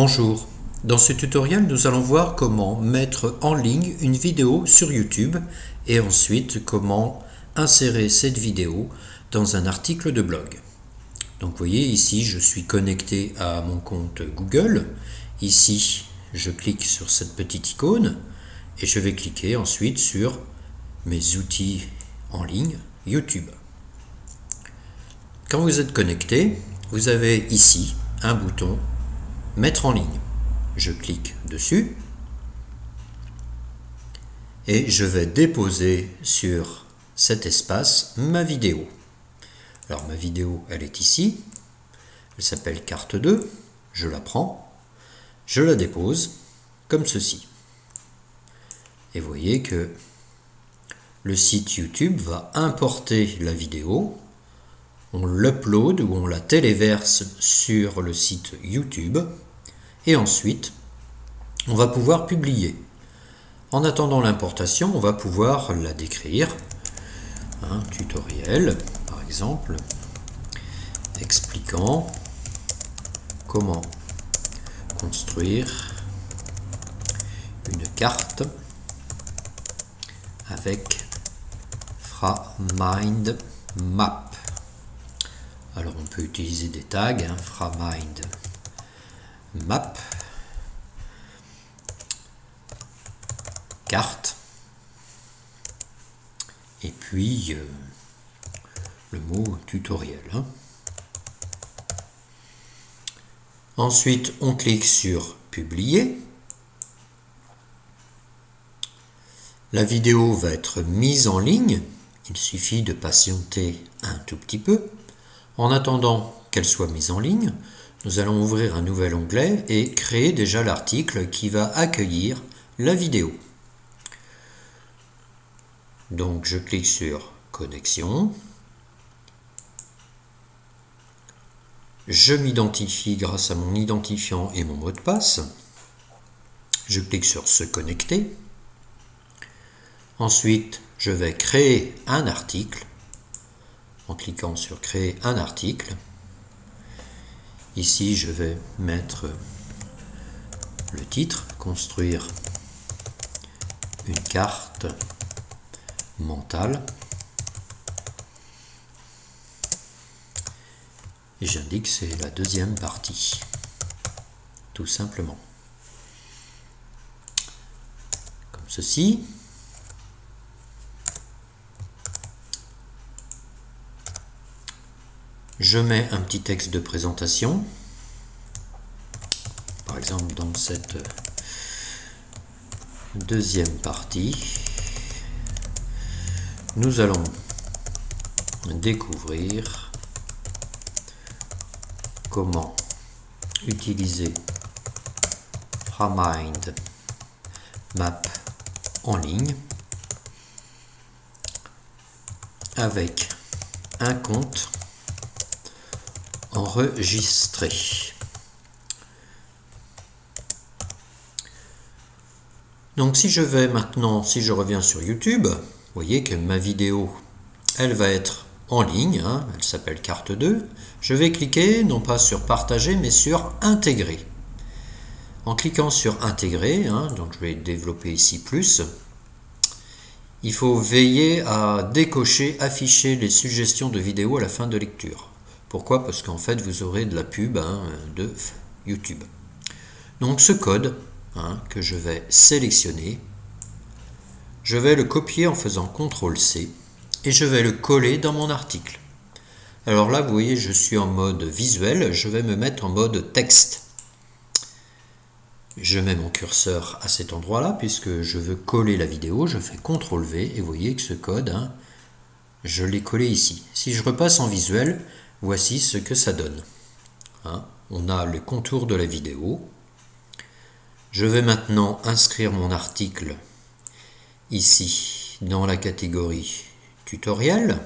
Bonjour, dans ce tutoriel nous allons voir comment mettre en ligne une vidéo sur YouTube et ensuite comment insérer cette vidéo dans un article de blog. Donc vous voyez ici je suis connecté à mon compte Google, ici je clique sur cette petite icône et je vais cliquer ensuite sur mes outils en ligne YouTube. Quand vous êtes connecté, vous avez ici un bouton Mettre en ligne. Je clique dessus et je vais déposer sur cet espace ma vidéo. Alors ma vidéo, elle est ici. Elle s'appelle carte 2. Je la prends, je la dépose comme ceci. Et vous voyez que le site YouTube va importer la vidéo, on l'upload ou on la téléverse sur le site YouTube et ensuite on va pouvoir publier. En attendant l'importation, on va pouvoir la décrire. Un tutoriel, par exemple, expliquant comment construire une carte avec FraMind Map. Alors on peut utiliser des tags, hein, map, carte, et puis euh, le mot tutoriel. Hein. Ensuite, on clique sur publier. La vidéo va être mise en ligne. Il suffit de patienter un tout petit peu. En attendant qu'elle soit mise en ligne, nous allons ouvrir un nouvel onglet et créer déjà l'article qui va accueillir la vidéo. Donc je clique sur Connexion. Je m'identifie grâce à mon identifiant et mon mot de passe. Je clique sur Se connecter. Ensuite, je vais créer un article en cliquant sur Créer un article. Ici, je vais mettre le titre, construire une carte mentale. Et j'indique que c'est la deuxième partie, tout simplement. Comme ceci. Je mets un petit texte de présentation. Par exemple, dans cette deuxième partie, nous allons découvrir comment utiliser FraMind Map en ligne avec un compte enregistrer. Donc si je vais maintenant, si je reviens sur YouTube, voyez que ma vidéo, elle va être en ligne, hein, elle s'appelle carte 2. Je vais cliquer non pas sur partager mais sur intégrer. En cliquant sur intégrer, hein, donc je vais développer ici plus, il faut veiller à décocher, afficher les suggestions de vidéos à la fin de lecture. Pourquoi? Parce qu'en fait, vous aurez de la pub hein, de YouTube. Donc ce code hein, que je vais sélectionner, je vais le copier en faisant CTRL-C et je vais le coller dans mon article. Alors là, vous voyez, je suis en mode visuel, je vais me mettre en mode texte. Je mets mon curseur à cet endroit-là, puisque je veux coller la vidéo, je fais CTRL-V, et vous voyez que ce code, hein, je l'ai collé ici. Si je repasse en visuel, Voici ce que ça donne. Hein, on a le contour de la vidéo. Je vais maintenant inscrire mon article ici dans la catégorie tutoriel.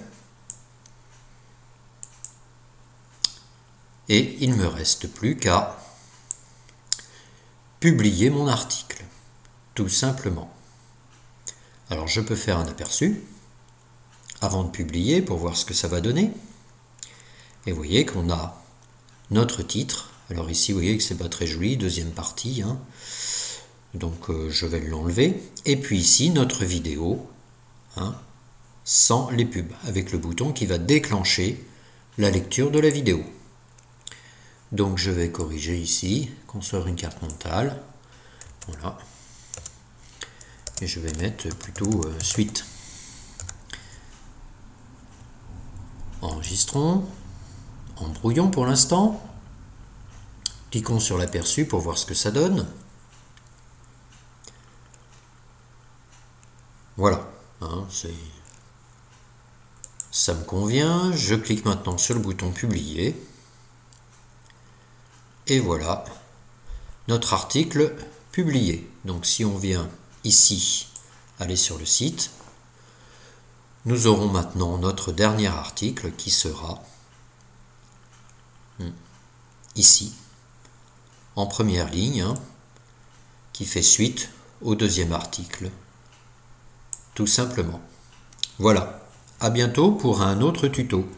Et il ne me reste plus qu'à publier mon article, tout simplement. Alors je peux faire un aperçu avant de publier pour voir ce que ça va donner. Et vous voyez qu'on a notre titre, Alors ici, vous voyez que c'est pas très joli, deuxième partie. Hein. Donc euh, je vais l'enlever. Et puis ici, notre vidéo, hein, sans les pubs, avec le bouton qui va déclencher la lecture de la vidéo. Donc je vais corriger ici, construire une carte mentale. Voilà. Et je vais mettre plutôt euh, suite. Enregistrons. Embrouillons pour l'instant. Cliquons sur l'aperçu pour voir ce que ça donne. Voilà. Hein, ça me convient. Je clique maintenant sur le bouton publier. Et voilà notre article publié. Donc si on vient ici, aller sur le site, nous aurons maintenant notre dernier article qui sera ici, en première ligne, hein, qui fait suite au deuxième article, tout simplement. Voilà, à bientôt pour un autre tuto.